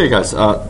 Okay, guys. Uh,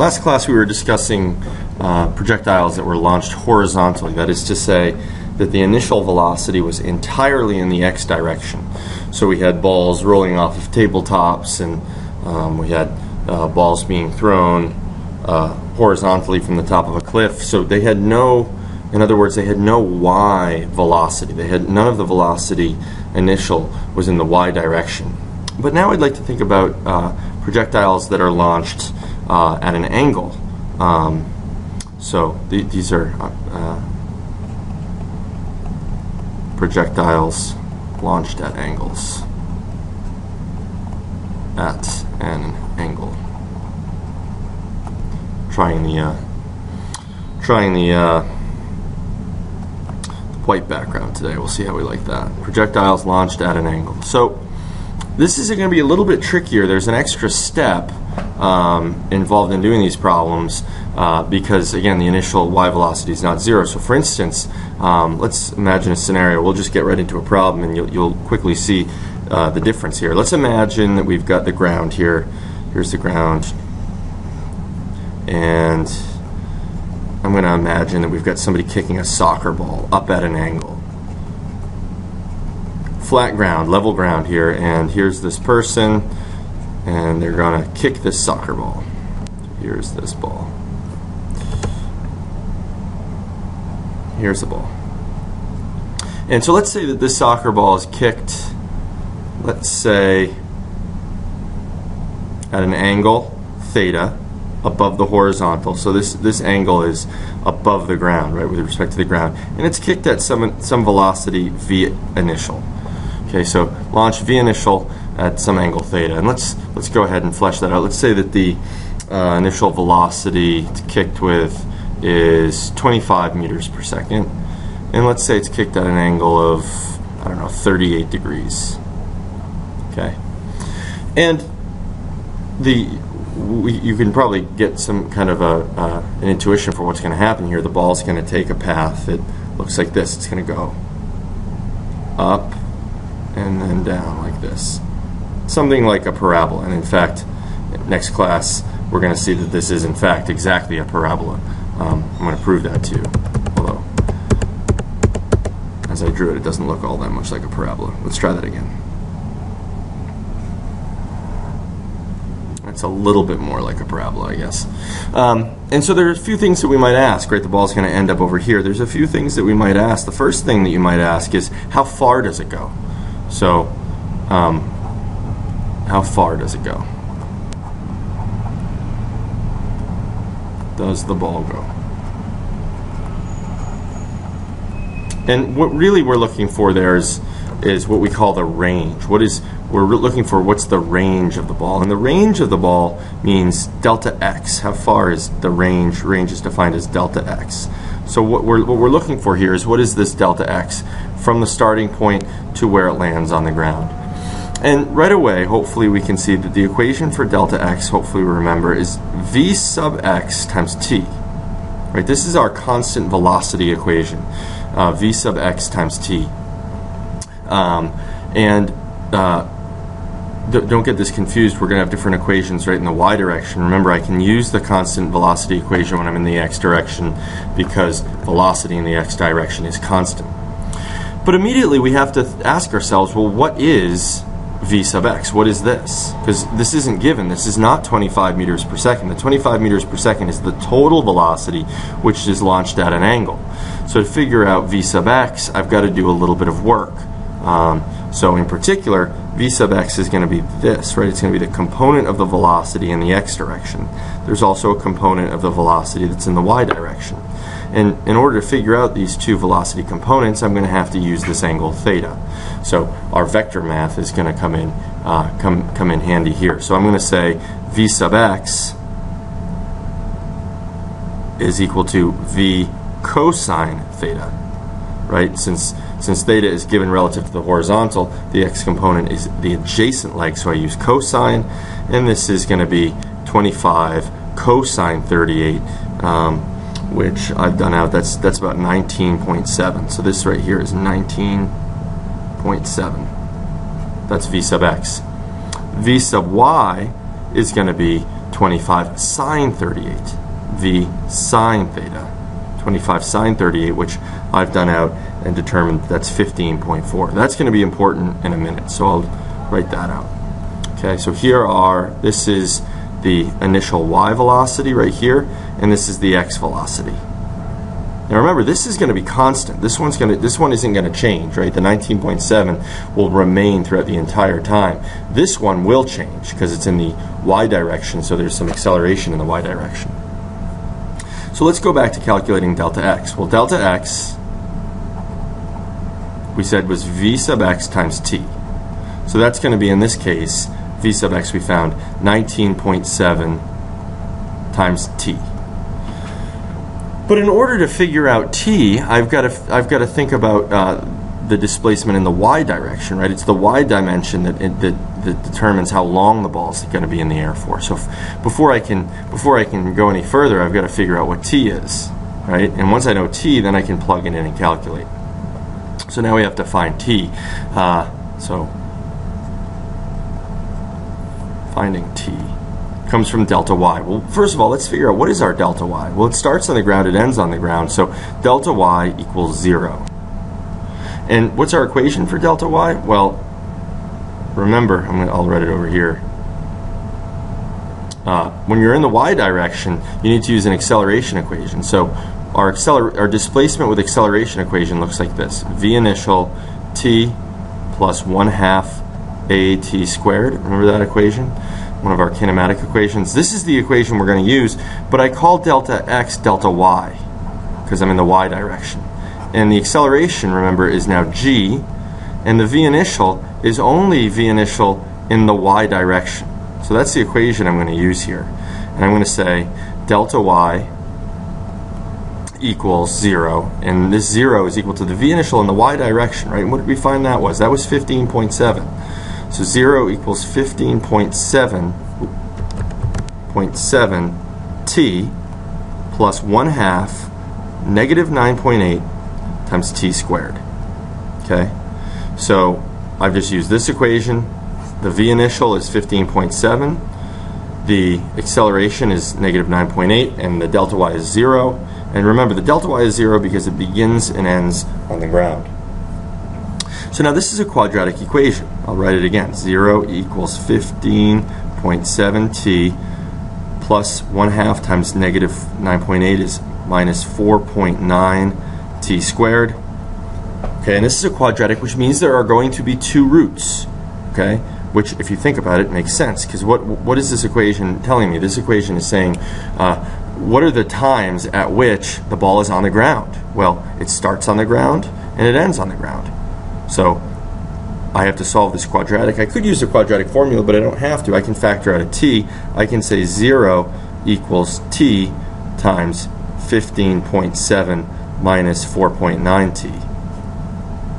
last class, we were discussing uh, projectiles that were launched horizontally. That is to say, that the initial velocity was entirely in the x direction. So we had balls rolling off of tabletops, and um, we had uh, balls being thrown uh, horizontally from the top of a cliff. So they had no, in other words, they had no y velocity. They had none of the velocity initial was in the y direction. But now I'd like to think about uh, projectiles that are launched uh, at an angle. Um, so th these are uh, projectiles launched at angles. At an angle. Trying the uh, trying the uh, white background today. We'll see how we like that. Projectiles launched at an angle. So this is going to be a little bit trickier. There's an extra step um, involved in doing these problems uh, because, again, the initial y velocity is not zero. So, for instance, um, let's imagine a scenario. We'll just get right into a problem and you'll, you'll quickly see uh, the difference here. Let's imagine that we've got the ground here. Here's the ground. And I'm going to imagine that we've got somebody kicking a soccer ball up at an angle flat ground, level ground here, and here's this person, and they're to kick this soccer ball. Here's this ball. Here's the ball. And so let's say that this soccer ball is kicked, let's say, at an angle, theta, above the horizontal. So this, this angle is above the ground, right, with respect to the ground. And it's kicked at some, some velocity v initial. Okay, so launch v initial at some angle theta, and let's let's go ahead and flesh that out. Let's say that the uh, initial velocity kicked with is 25 meters per second, and let's say it's kicked at an angle of I don't know 38 degrees. Okay, and the we, you can probably get some kind of a uh, an intuition for what's going to happen here. The ball is going to take a path that looks like this. It's going to go up and then down like this. Something like a parabola. And in fact, next class, we're going to see that this is in fact exactly a parabola. Um, I'm going to prove that too. Although, as I drew it, it doesn't look all that much like a parabola. Let's try that again. It's a little bit more like a parabola, I guess. Um, and so there's a few things that we might ask, right? The ball's going to end up over here. There's a few things that we might ask. The first thing that you might ask is, how far does it go? So, um, how far does it go? Does the ball go? And what really we're looking for there is is what we call the range. What is we're looking for what's the range of the ball. And the range of the ball means delta x. How far is the range? Range is defined as delta x. So what we're, what we're looking for here is what is this delta x from the starting point to where it lands on the ground. And right away, hopefully we can see that the equation for delta x, hopefully we remember, is v sub x times t. Right, this is our constant velocity equation, uh, v sub x times t. Um, and uh, don't get this confused, we're going to have different equations right in the y direction. Remember, I can use the constant velocity equation when I'm in the x direction because velocity in the x direction is constant. But immediately we have to ask ourselves, well, what is v sub x? What is this? Because this isn't given. This is not 25 meters per second. The 25 meters per second is the total velocity which is launched at an angle. So to figure out v sub x, I've got to do a little bit of work. Um, so in particular, v sub x is going to be this, right? It's going to be the component of the velocity in the x direction. There's also a component of the velocity that's in the y direction. And in order to figure out these two velocity components, I'm going to have to use this angle theta. So our vector math is going to come in uh, come come in handy here. So I'm going to say v sub x is equal to v cosine theta, right? Since since theta is given relative to the horizontal, the x component is the adjacent leg, so I use cosine, and this is going to be 25 cosine 38. Um, which I've done out, that's, that's about 19.7. So this right here is 19.7. That's V sub x. V sub y is going to be 25 sine 38. V sine theta. 25 sine 38, which I've done out and determined that's 15.4. That's going to be important in a minute, so I'll write that out. Okay, so here are, this is the initial y velocity right here, and this is the x velocity. Now remember, this is going to be constant. This one's going to, this one isn't going to change, right? The 19.7 will remain throughout the entire time. This one will change because it's in the y direction, so there's some acceleration in the y direction. So let's go back to calculating delta x. Well, delta x, we said was v sub x times t. So that's going to be, in this case, v sub x we found 19.7 times t. But in order to figure out t, I've got to I've got to think about uh, the displacement in the y direction, right? It's the y dimension that, it, that, that determines how long the ball is going to be in the air for. So if, before I can before I can go any further, I've got to figure out what t is, right? And once I know t, then I can plug it in and calculate. So now we have to find t. Uh, so finding t comes from delta y. Well, first of all, let's figure out what is our delta y. Well, it starts on the ground, it ends on the ground, so delta y equals 0. And what's our equation for delta y? Well, remember, I'm gonna, I'll write it over here. Uh, when you're in the y direction, you need to use an acceleration equation. So our, acceler our displacement with acceleration equation looks like this. v initial t plus 1 half aat squared. Remember that equation? one of our kinematic equations. This is the equation we're going to use, but I call delta x delta y because I'm in the y direction. And the acceleration, remember, is now g, and the v initial is only v initial in the y direction. So that's the equation I'm going to use here. And I'm going to say delta y equals 0, and this 0 is equal to the v initial in the y direction, right? And what did we find that was? That was 15.7. So 0 equals 15.7 t plus 1 half negative 9.8 times t squared. Okay? So I've just used this equation. The v initial is 15.7. The acceleration is negative 9.8 and the delta y is 0. And remember, the delta y is 0 because it begins and ends on the ground. So now this is a quadratic equation. I'll write it again. 0 equals 15.7t plus 1 half times negative 9.8 is minus 4.9 t squared. Okay, and this is a quadratic, which means there are going to be two roots. Okay, which, if you think about it, makes sense. Because what what is this equation telling me? This equation is saying, uh, what are the times at which the ball is on the ground? Well, it starts on the ground and it ends on the ground. So I have to solve this quadratic. I could use the quadratic formula, but I don't have to. I can factor out a t. I can say 0 equals t times 15.7 minus 4.9t.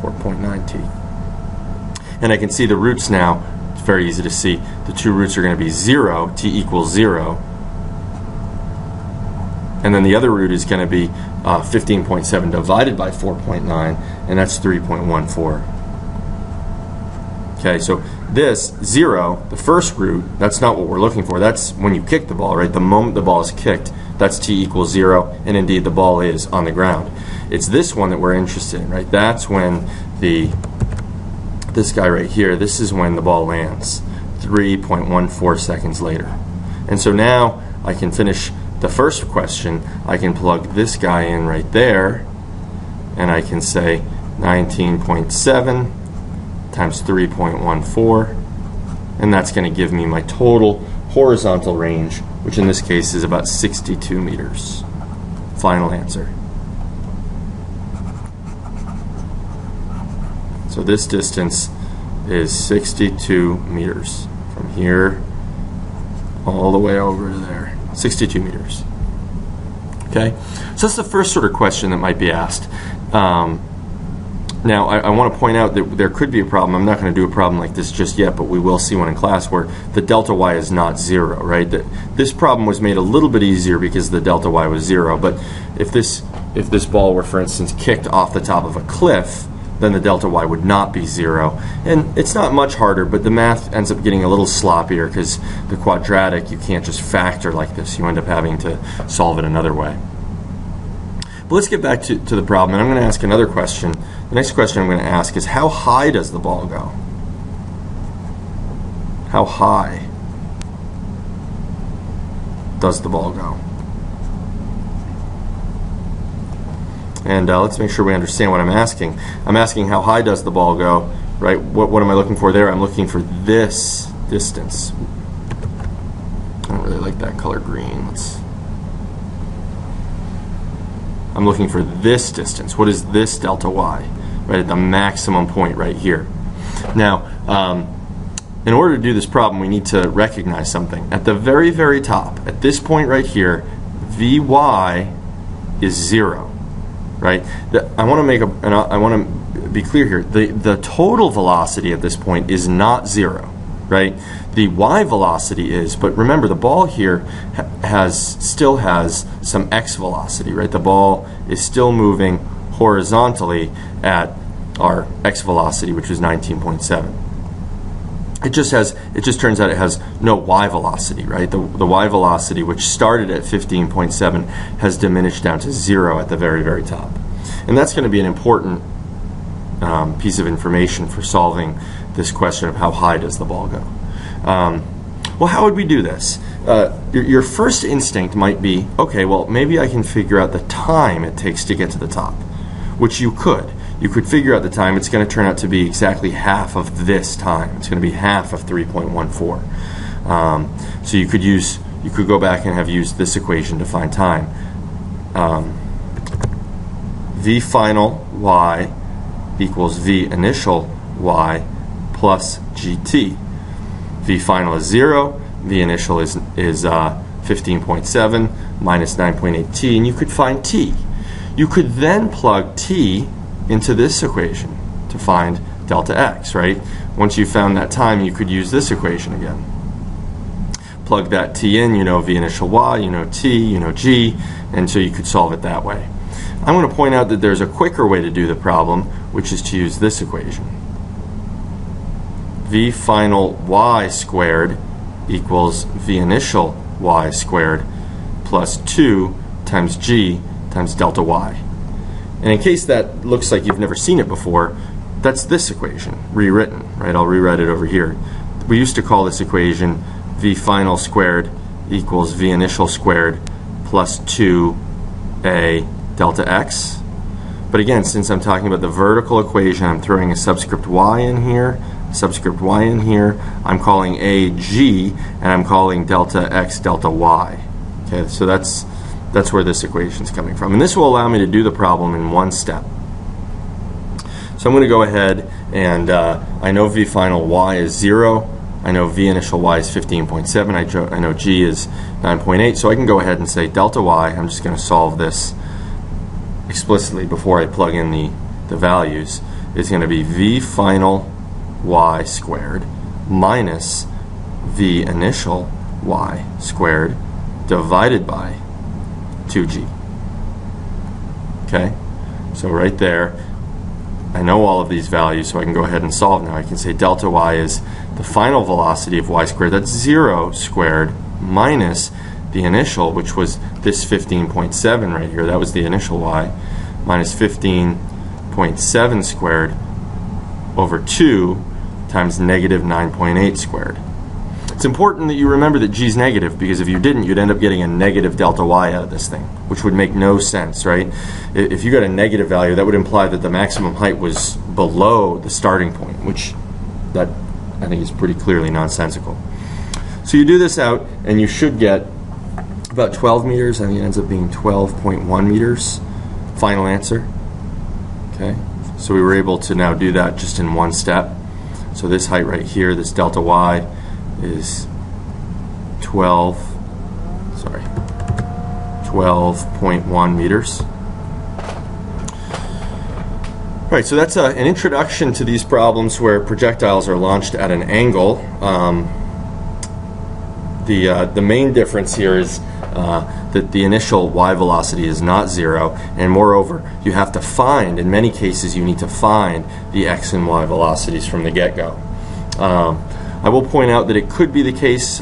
4.9t. And I can see the roots now. It's very easy to see. The two roots are going to be 0, t equals 0. And then the other root is going to be uh, 15.7 divided by 4.9, and that's 3.14. Okay, so this, 0, the first root, that's not what we're looking for. That's when you kick the ball, right? The moment the ball is kicked, that's t equals 0, and indeed the ball is on the ground. It's this one that we're interested in, right? That's when the, this guy right here, this is when the ball lands, 3.14 seconds later. And so now I can finish the first question, I can plug this guy in right there, and I can say 19.7 times 3.14, and that's going to give me my total horizontal range, which in this case is about 62 meters. Final answer. So this distance is 62 meters from here all the way over there. 62 meters. Okay, so that's the first sort of question that might be asked. Um, now, I, I want to point out that there could be a problem. I'm not going to do a problem like this just yet, but we will see one in class where the delta y is not zero, right? That this problem was made a little bit easier because the delta y was zero. But if this if this ball were, for instance, kicked off the top of a cliff, then the delta y would not be zero. And it's not much harder, but the math ends up getting a little sloppier because the quadratic you can't just factor like this. You end up having to solve it another way. But let's get back to, to the problem, and I'm going to ask another question. The next question I'm going to ask is how high does the ball go? How high does the ball go? And uh, let's make sure we understand what I'm asking. I'm asking how high does the ball go, right? What, what am I looking for there? I'm looking for this distance. I don't really like that color green. Let's. I'm looking for this distance. What is this delta y? Right at the maximum point right here. Now, um, in order to do this problem, we need to recognize something. At the very, very top, at this point right here, Vy is zero right? The, I want to make a, and I want to be clear here. The the total velocity at this point is not zero, right? The y velocity is, but remember the ball here ha has still has some x velocity, right? The ball is still moving horizontally at our x velocity, which is 19.7 it just has it just turns out it has no y velocity right? The, the y velocity which started at 15.7 has diminished down to zero at the very very top. And that's going to be an important um, piece of information for solving this question of how high does the ball go. Um, well how would we do this? Uh, your, your first instinct might be okay well maybe I can figure out the time it takes to get to the top which you could you could figure out the time. It's going to turn out to be exactly half of this time. It's going to be half of 3.14. Um, so you could use, you could go back and have used this equation to find time. Um, v final y equals v initial y plus gt. v final is 0, v initial is, is uh, 15.7 minus 9.8t, and you could find t. You could then plug t into this equation to find delta x, right? Once you found that time, you could use this equation again. Plug that t in, you know v initial y, you know t, you know g, and so you could solve it that way. I'm going to point out that there's a quicker way to do the problem, which is to use this equation. v final y squared equals v initial y squared plus 2 times g times delta y. And in case that looks like you've never seen it before, that's this equation rewritten, right? I'll rewrite it over here. We used to call this equation v final squared equals v initial squared plus 2a delta x. But again, since I'm talking about the vertical equation, I'm throwing a subscript y in here, subscript y in here. I'm calling a g, and I'm calling delta x delta y. Okay, so that's that's where this equation is coming from. And this will allow me to do the problem in one step. So I'm going to go ahead and uh, I know v final y is 0. I know v initial y is 15.7. I, I know g is 9.8. So I can go ahead and say delta y. I'm just going to solve this explicitly before I plug in the, the values. Is going to be v final y squared minus v initial y squared divided by 2g. Okay, so right there, I know all of these values, so I can go ahead and solve now. I can say delta y is the final velocity of y squared, that's 0 squared, minus the initial, which was this 15.7 right here, that was the initial y, minus 15.7 squared over 2 times negative 9.8 squared. It's important that you remember that g is negative because if you didn't, you'd end up getting a negative delta y out of this thing, which would make no sense, right? If you got a negative value, that would imply that the maximum height was below the starting point, which that I think is pretty clearly nonsensical. So you do this out, and you should get about 12 meters. I think it ends up being 12.1 meters. Final answer. Okay, so we were able to now do that just in one step. So this height right here, this delta y, is 12, sorry, 12.1 meters. Right, so that's a, uh, an introduction to these problems where projectiles are launched at an angle. Um, the uh, the main difference here is uh, that the initial y velocity is not zero, and moreover, you have to find. In many cases, you need to find the x and y velocities from the get-go. Um, I will point out that it could be the case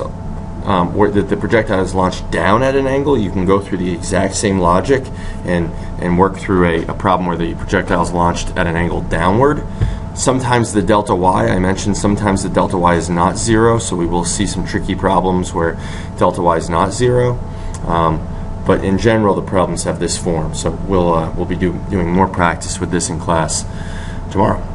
um, where that the projectile is launched down at an angle. You can go through the exact same logic and and work through a, a problem where the projectile is launched at an angle downward. Sometimes the delta y, I mentioned, sometimes the delta y is not zero, so we will see some tricky problems where delta y is not zero. Um, but in general, the problems have this form. So we'll, uh, we'll be do, doing more practice with this in class tomorrow.